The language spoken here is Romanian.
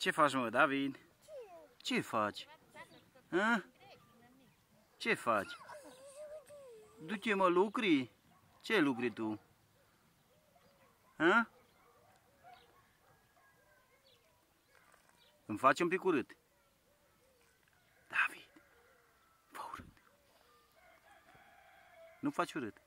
Ce faci, mă, David? Ce faci? Ha? Ce faci? Du-te, mă, lucri? Ce lucri tu? Ha? Îmi faci un pic urât. David, fă urât. Nu faci urât.